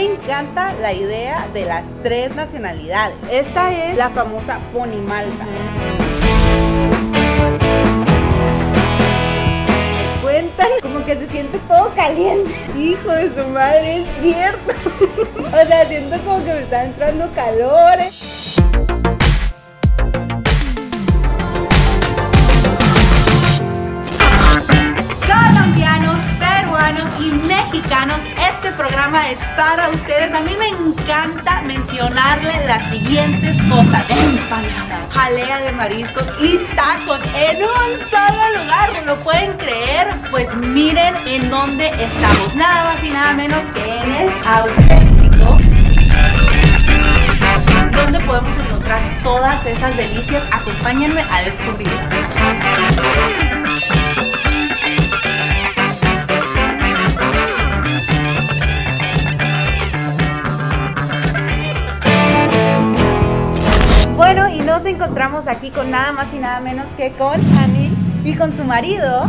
me encanta la idea de las tres nacionalidades. Esta es la famosa Pony Malta. Me cuentan como que se siente todo caliente. Hijo de su madre, es cierto. o sea, siento como que me está entrando calor. Colombianos, peruanos y mexicanos, programa es para ustedes. A mí me encanta mencionarle las siguientes cosas: empanadas, jalea de mariscos y tacos en un solo lugar. ¿Lo pueden creer? Pues miren en dónde estamos. Nada más y nada menos que en el auténtico donde podemos encontrar todas esas delicias. Acompáñenme a descubrir. Aquí con nada más y nada menos que con Annie y con su marido.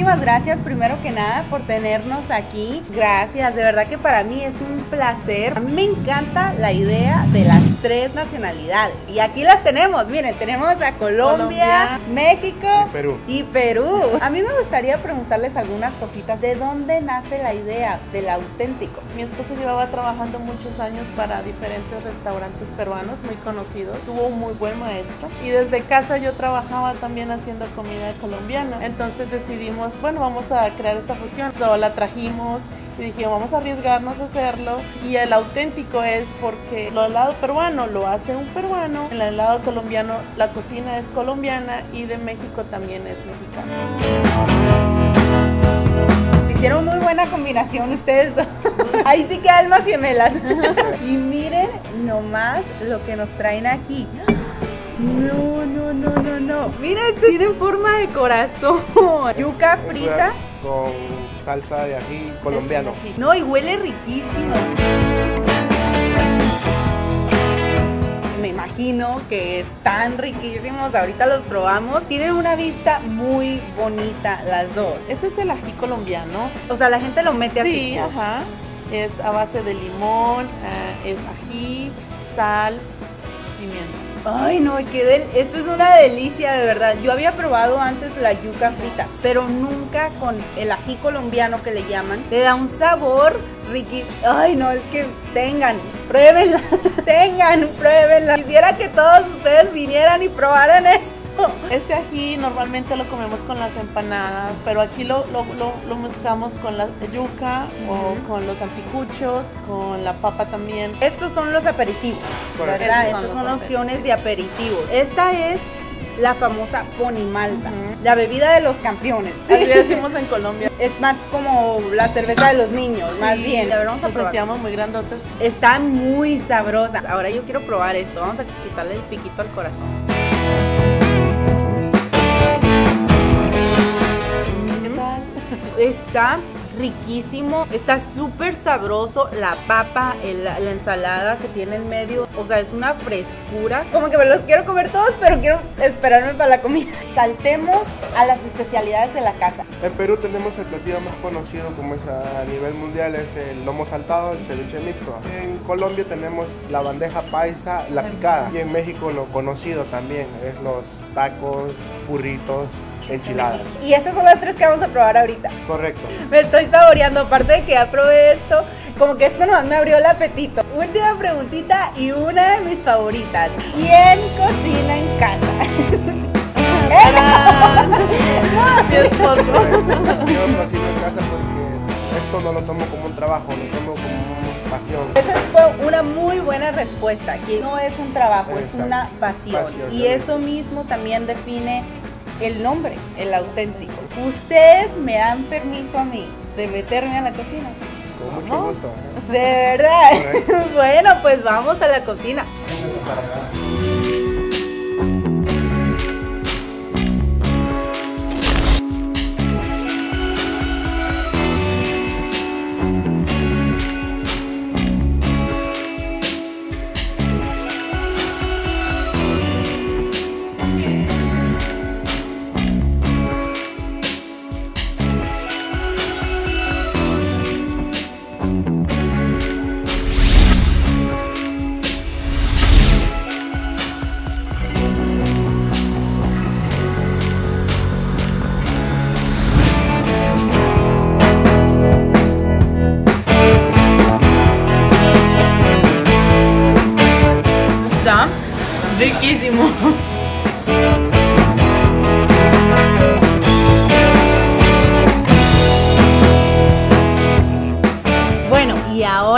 Muchísimas gracias primero que nada por tenernos aquí. Gracias, de verdad que para mí es un placer. A mí me encanta la idea de las tres nacionalidades. Y aquí las tenemos, miren, tenemos a Colombia, Colombia. México Y Perú. y Perú. A mí me gustaría preguntarles algunas cositas. ¿De dónde nace la idea del auténtico? Mi esposo llevaba trabajando muchos años para diferentes restaurantes peruanos muy conocidos. Tuvo un muy buen maestro. Y desde casa yo trabajaba también haciendo comida colombiana. Entonces decidimos, bueno, vamos a crear esta fusión. So, la trajimos y dije, vamos a arriesgarnos a hacerlo. Y el auténtico es porque el lado peruano lo hace un peruano, el lado colombiano la cocina es colombiana y de México también es mexicana. Hicieron muy buena combinación ustedes dos. Ahí sí que almas gemelas. y miren nomás lo que nos traen aquí. No, no, no, no, no. Mira, esto tiene forma de corazón. Yuca frita. Con salsa de ají colombiano. No, y huele riquísimo. Me imagino que están riquísimos. Ahorita los probamos. Tienen una vista muy bonita las dos. Este es el ají colombiano. O sea, la gente lo mete así. Sí, ajá. Es a base de limón, ah, es ají, sal. Ay, no, qué del... esto es una delicia de verdad. Yo había probado antes la yuca frita, pero nunca con el ají colombiano que le llaman. Le da un sabor riqui. Ay, no, es que tengan, pruébenla, tengan, pruébenla. Quisiera que todos ustedes vinieran y probaran esto. Ese ají normalmente lo comemos con las empanadas, pero aquí lo, lo, lo, lo mezclamos con la yuca o con los anticuchos, con la papa también. Estos son los aperitivos. ¿verdad? Estos son Estas son opciones de aperitivos. Esta es la famosa Pony Malta, la bebida de los campeones. Así decimos en Colombia. Es más como la cerveza de los niños, más bien. A ver, vamos a Nos probar. sentíamos muy grandotes. Está muy sabrosa. Ahora yo quiero probar esto. Vamos a quitarle el piquito al corazón. Está riquísimo, está súper sabroso la papa, la ensalada que tiene en medio, o sea, es una frescura. Como que me los quiero comer todos, pero quiero esperarme para la comida. Saltemos a las especialidades de la casa. En Perú tenemos el platillo más conocido como es a nivel mundial, es el lomo saltado, el ceviche mixto. En Colombia tenemos la bandeja paisa, la picada. Y en México lo conocido también es los tacos, burritos, enchiladas. Y estas son las tres que vamos a probar ahorita. Correcto. Me estoy saboreando, aparte de que ya probé esto, como que esto nomás me abrió el apetito. Última preguntita y una de mis favoritas. ¿Quién cocina en casa? Mi esposo. Yo cocino en casa porque esto no lo tomo como un trabajo, lo tomo como pasión. Esa fue una muy buena respuesta, que no es un trabajo, es una pasión. Pasión, Y eso mismo también define el nombre, el auténtico. Ustedes me dan permiso a mí de meterme a la cocina. Con mucho Vamos. gusto. ¿eh? De verdad. Bueno, pues vamos a la cocina.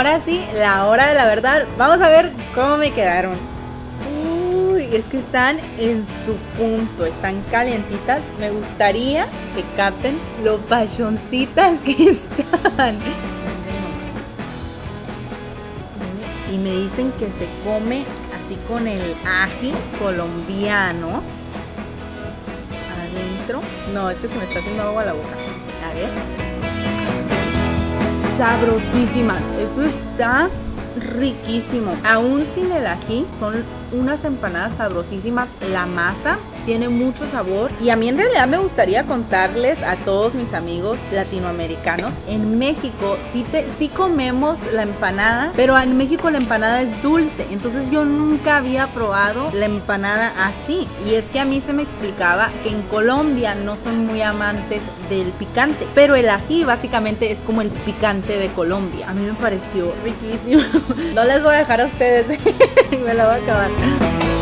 Ahora sí, la hora de la verdad. Vamos a ver cómo me quedaron. Uy, es que están en su punto, están calientitas. Me gustaría que capten lo pasioncitas que están. Y me dicen que se come así con el ají colombiano adentro. No, es que se me está haciendo agua la boca. A ver. Sabrosísimas. Esto está riquísimo. Aún sin el ají, son unas empanadas sabrosísimas. La masa tiene mucho sabor y a mí en realidad me gustaría contarles a todos mis amigos latinoamericanos, en México sí, te, sí comemos la empanada, pero en México la empanada es dulce, entonces yo nunca había probado la empanada así y es que a mí se me explicaba que en Colombia no son muy amantes del picante, pero el ají básicamente es como el picante de Colombia. A mí me pareció riquísimo. No les voy a dejar a ustedes, me la voy a acabar.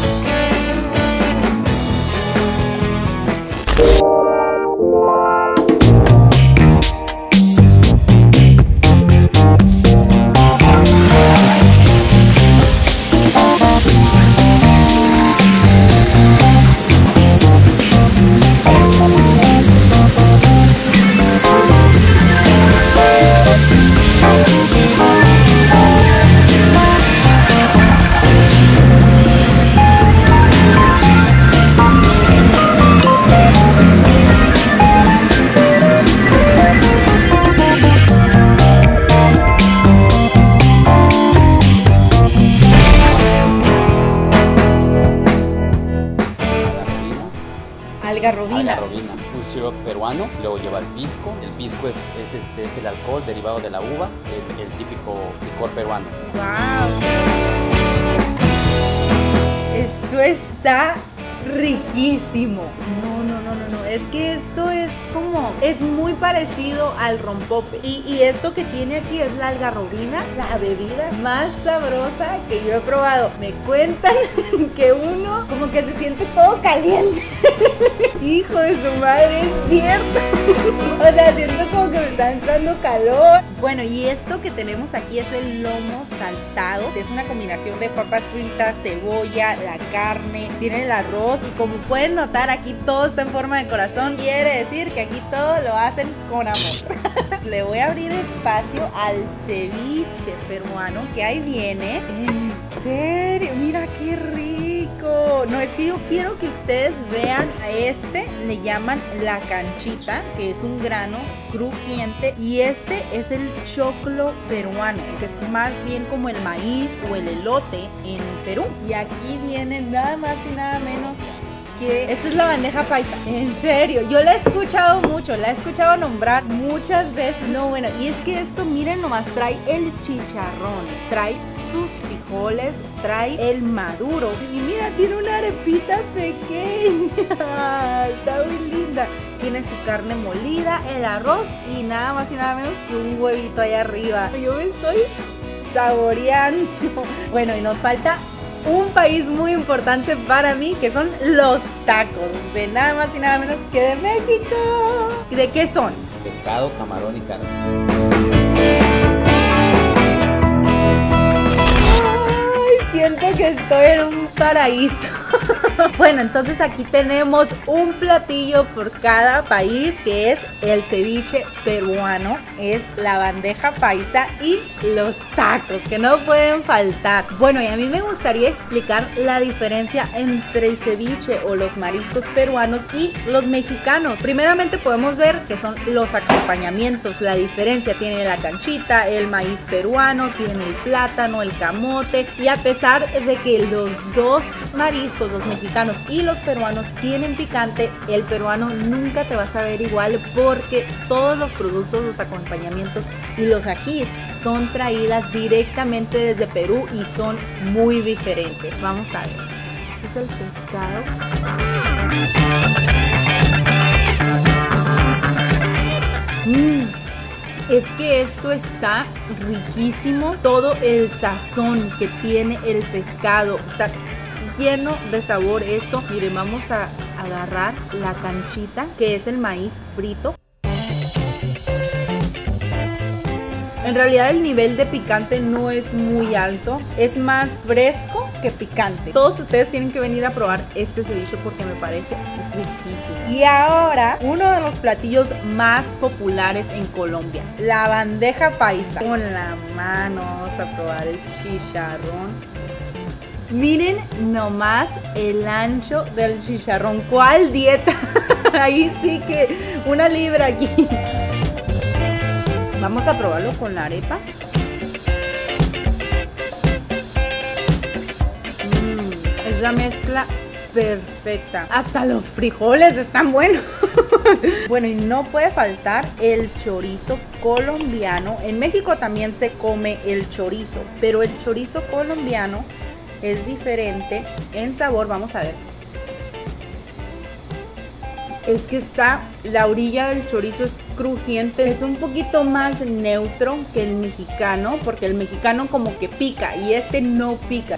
Luego lleva el pisco. El pisco es, es, este, es el alcohol derivado de la uva, el, el típico licor peruano. ¡Wow! Esto está riquísimo. No, no, no, no, no. Es que esto es como. Es muy parecido al rompope. Y, y esto que tiene aquí es la algarrobina, la bebida más sabrosa que yo he probado. Me cuentan que uno como que se siente todo caliente. Hijo de su madre, es cierto. o sea, siento como que me está entrando calor. Bueno, y esto que tenemos aquí es el lomo saltado. Es una combinación de papas fritas, cebolla, la carne, tiene el arroz y como pueden notar aquí todo está en forma de corazón. Quiere decir que aquí todo lo hacen con amor. Le voy a abrir espacio al ceviche peruano que ahí viene. En serio, mira qué rico. No, es que yo quiero que ustedes vean a este, le llaman la canchita, que es un grano crujiente. Y este es el choclo peruano, que es más bien como el maíz o el elote en Perú. Y aquí viene nada más y nada menos que esta es la bandeja paisa. En serio, yo la he escuchado mucho, la he escuchado nombrar muchas veces. No, bueno, y es que esto, miren nomás, trae el chicharrón, trae sus frijoles, trae el maduro. Y mira, tiene una arepita pequeña. Está muy linda. Tiene su carne molida, el arroz y nada más y nada menos que un huevito ahí arriba. Yo me estoy saboreando. Bueno, y nos falta un país muy importante para mí que son los tacos, de nada más y nada menos que de México. ¿Y de qué son? Pescado, camarón y carne. Siento que estoy en un paraíso. bueno, entonces aquí tenemos un platillo por cada país que es el ceviche peruano, es la bandeja paisa y los tacos que no pueden faltar. Bueno, y a mí me gustaría explicar la diferencia entre el ceviche o los mariscos peruanos y los mexicanos. Primeramente podemos ver que son los acompañamientos, la diferencia tiene la canchita, el maíz peruano, tiene el plátano, el camote y a pesar de que los dos mariscos, los mexicanos y los peruanos tienen picante, el peruano nunca te va a saber igual porque todos los productos, los acompañamientos y los ajís son traídas directamente desde Perú y son muy diferentes. Vamos a ver. Este es el pescado. Mm. Es que esto está riquísimo. Todo el sazón que tiene el pescado está lleno de sabor esto. Miren, vamos a agarrar la canchita, que es el maíz frito. En realidad el nivel de picante no es muy alto, es más fresco que picante. Todos ustedes tienen que venir a probar este ceviche porque me parece riquísimo. Y ahora, uno de los platillos más populares en Colombia, la bandeja paisa. Con la mano vamos a probar el chicharrón. Miren nomás el ancho del chicharrón. ¿Cuál dieta? Ahí sí que una libra aquí. Vamos a probarlo con la arepa. Mm, esa mezcla perfecta. Hasta los frijoles están buenos. bueno, y no puede faltar el chorizo colombiano. En México también se come el chorizo, pero el chorizo colombiano es diferente en sabor. Vamos a ver es que está, la orilla del chorizo es crujiente, es un poquito más neutro que el mexicano, porque el mexicano como que pica y este no pica.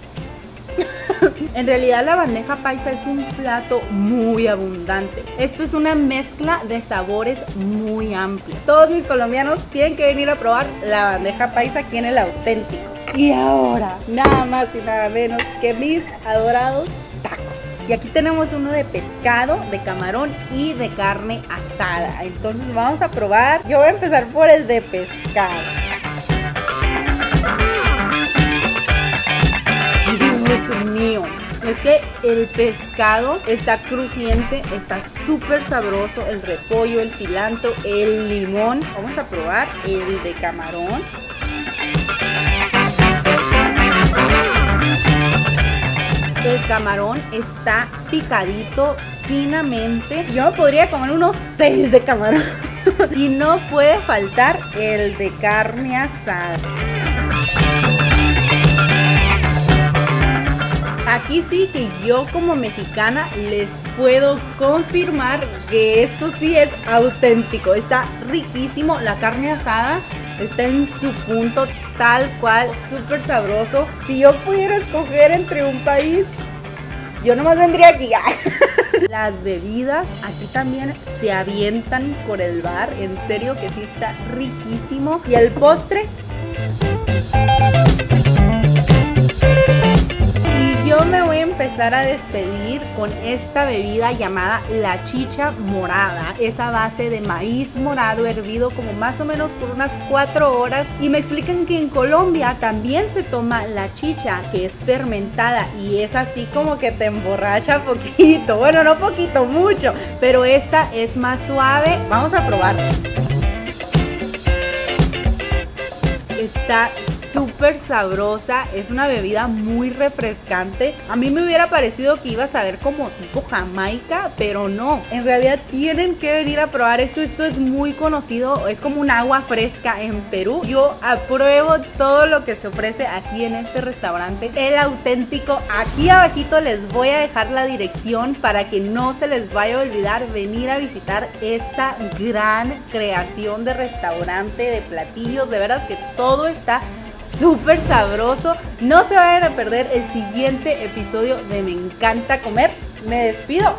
en realidad la bandeja paisa es un plato muy abundante. Esto es una mezcla de sabores muy amplia. Todos mis colombianos tienen que venir a probar la bandeja paisa aquí en el auténtico. Y ahora, nada más y nada menos que mis adorados y aquí tenemos uno de pescado, de camarón y de carne asada. Entonces vamos a probar. Yo voy a empezar por el de pescado. Dios mío. Es que el pescado está crujiente, está súper sabroso, el repollo, el cilantro, el limón. Vamos a probar el de camarón. El camarón está picadito finamente. Yo me podría comer unos 6 de camarón. y no puede faltar el de carne asada. Aquí sí que yo como mexicana les puedo confirmar que esto sí es auténtico. Está riquísimo. La carne asada está en su punto tal cual, súper sabroso. Si yo pudiera escoger entre un país, yo nomás vendría aquí. Las bebidas aquí también se avientan por el bar. En serio que sí está riquísimo. Y el postre a despedir con esta bebida llamada la chicha morada. Esa base de maíz morado hervido como más o menos por unas 4 horas. Y me explican que en Colombia también se toma la chicha, que es fermentada y es así como que te emborracha poquito. Bueno, no poquito, mucho. Pero esta es más suave. Vamos a probarla. Está súper sabrosa, es una bebida muy refrescante. A mí me hubiera parecido que iba a saber como tipo Jamaica, pero no. En realidad tienen que venir a probar esto. Esto es muy conocido, es como un agua fresca en Perú. Yo apruebo todo lo que se ofrece aquí en este restaurante, el auténtico. Aquí abajito les voy a dejar la dirección para que no se les vaya a olvidar venir a visitar esta gran creación de restaurante, de platillos. De veras que todo está súper sabroso. No se vayan a perder el siguiente episodio de Me encanta comer. Me despido.